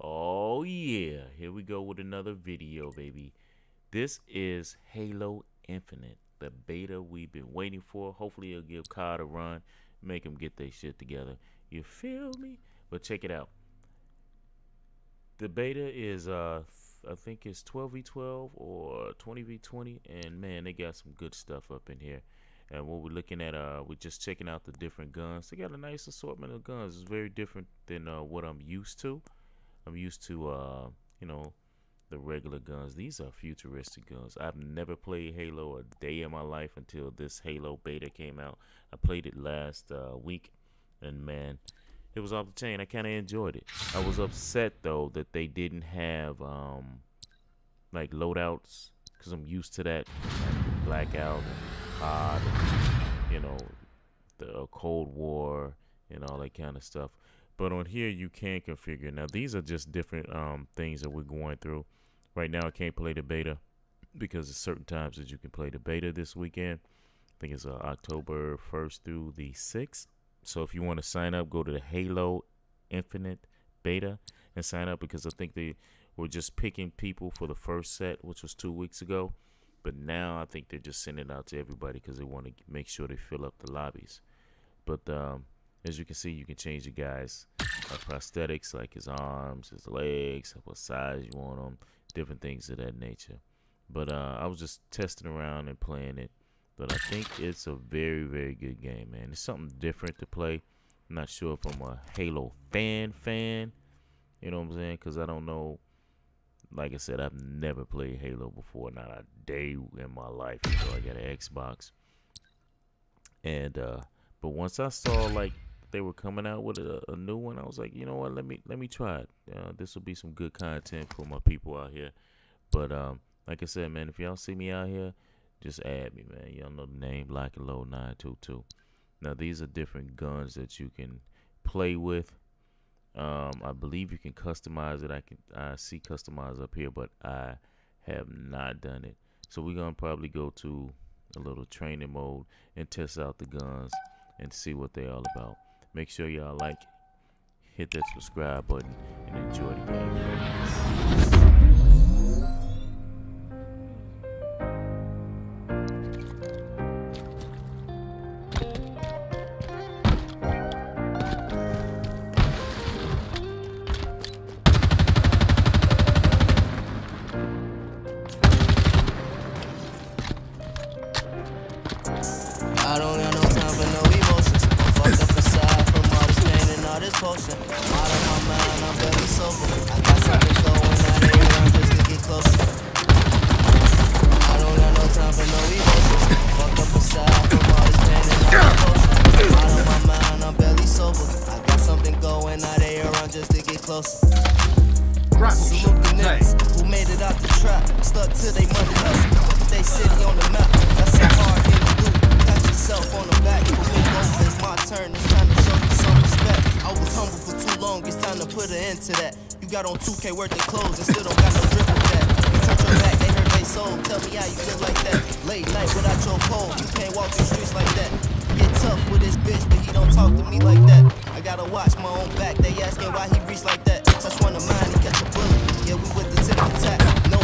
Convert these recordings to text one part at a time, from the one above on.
Oh yeah, here we go with another video, baby. This is Halo Infinite, the beta we've been waiting for. Hopefully it'll give COD a run, make them get their shit together. You feel me? But check it out. The beta is uh I think it's 12v12 or 20v20 and man they got some good stuff up in here. And what we're looking at uh we're just checking out the different guns. They got a nice assortment of guns. It's very different than uh, what I'm used to. I'm used to uh you know the regular guns. These are futuristic guns. I've never played Halo a day in my life until this Halo beta came out. I played it last uh, week and man it was off the chain. I kind of enjoyed it. I was upset though that they didn't have um like loadouts because I'm used to that like blackout and COD, and, you know, the Cold War and all that kind of stuff. But on here you can configure. Now these are just different um things that we're going through. Right now I can't play the beta because there's certain times that you can play the beta this weekend. I think it's uh, October 1st through the 6th. So if you want to sign up, go to the Halo Infinite beta and sign up because I think they were just picking people for the first set, which was two weeks ago. But now I think they're just sending it out to everybody because they want to make sure they fill up the lobbies. But um, as you can see, you can change the guy's uh, prosthetics like his arms, his legs, what size you want them, different things of that nature. But uh, I was just testing around and playing it but I think it's a very, very good game, man. It's something different to play. I'm not sure if I'm a Halo fan fan. You know what I'm saying? Because I don't know. Like I said, I've never played Halo before. Not a day in my life. Know, I got an Xbox. And uh, but once I saw like they were coming out with a, a new one, I was like, you know what? Let me let me try it. Uh, this will be some good content for my people out here. But um, like I said, man, if y'all see me out here just add me, man. Y'all know the name Black and Low 922. Now, these are different guns that you can play with. Um, I believe you can customize it. I can I see customize up here, but I have not done it. So we're gonna probably go to a little training mode and test out the guns and see what they're all about. Make sure y'all like, hit that subscribe button, and enjoy the game. I don't got no time for no emotions. I'm fucked up inside from all this pain and all this potion. I'm Out of my mind, I'm barely sober. I got something going out of here, I'm just to get closer. I don't got no time for no emotions. I'm fucked up inside from all this pain and all this potion. I'm Out of my mind, I'm barely sober. I got something going out of here, I'm just to get closer. Salute the niggas who made it out the trap, stuck to they money hustle. They city on the map, that's a hard yourself on the back, it's my turn, it's time to show you some respect. I was humble for too long, it's time to put an end to that. You got on 2K worth of clothes and still don't got no drip with that. You turn your back, they hurt they soul, tell me how you feel like that. Late night without your pole, you can't walk the streets like that. Get tough with this bitch, but he don't talk to me like that. I gotta watch my own back, they asking why he reached like that. Touch one of mine, he catch a bullet. Yeah, we with the tip the No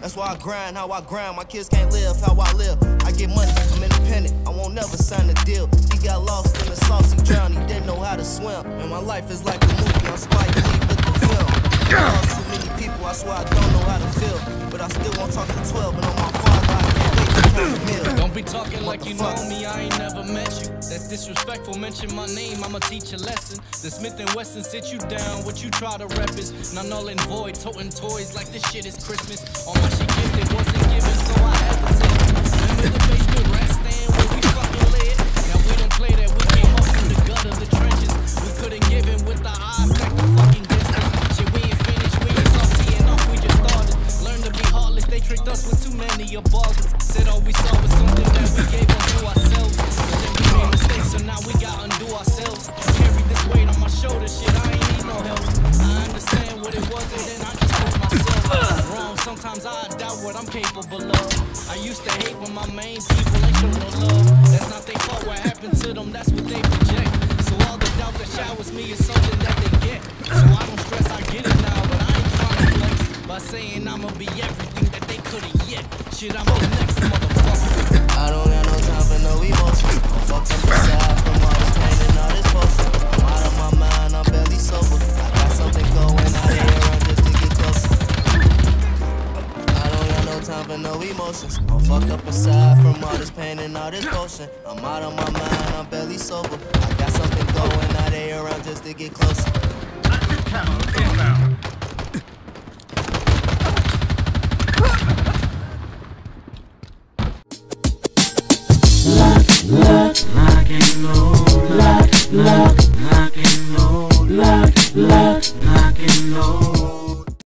That's why I grind how I grind. My kids can't live how I live. I get money, I'm independent. I won't never sign a deal. He got lost in the sauce, he drowned, he didn't know how to swim. And my life is like a movie, I'm Spike Lee with the film. I too many people, I swear I don't know how to feel. But I still won't talk to 12, and on my father, I can't wait to count the meal. Don't be talking like you know me, I ain't never met you. That's disrespectful, mention my name, I'ma teach a lesson. The Smith and Wesson sit you down, what you try to rep is not null and void, toting toys like this shit is Christmas. All my shit gifted wasn't given, so I hesitate. Remember the basement rest stand where we fucking lit? Now we don't play that, we came up from the gutter, I used to hate when my main people ain't show no love. That's not their fault. What happened to them? That's what they project. So all the doubt that showers me is something that they get. So I don't stress. I get it now, but I ain't trying to flex by saying I'ma be everything that they couldn't yet. Shit, I'm up next, motherfucker. All this potion. I'm out of my mind, I'm barely sober. I got something going out here, I'm just to get closer. Lock, lock, lock and load, lock, lock,